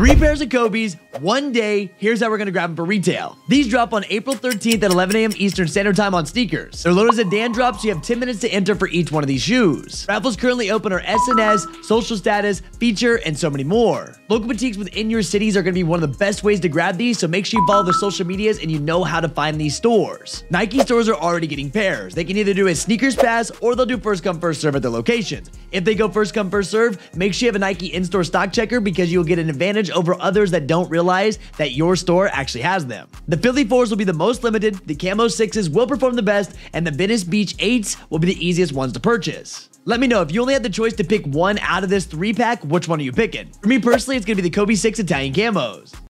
Three pairs of Kobe's, one day. Here's how we're gonna grab them for retail. These drop on April 13th at 11 a.m. Eastern Standard Time on SNKRS. They're loaded as a Dan drop, so you have 10 minutes to enter for each one of these shoes. Raffles currently open are SNS, social status, feature, and so many more. Local boutiques within your cities are gonna be one of the best ways to grab these, so make sure you follow their social medias and you know how to find these stores. Nike stores are already getting pairs. They can either do a SNKRS pass or they'll do first come first serve at their locations. If they go first come first serve, make sure you have a Nike in-store stock checker because you'll get an advantage over others that don't realize that your store actually has them. The Philly 4s will be the most limited, the Camo 6s will perform the best, and the Venice Beach 8s will be the easiest ones to purchase. Let me know if you only had the choice to pick one out of this three pack, which one are you picking? For me personally, it's gonna be the Kobe 6 Italian camos.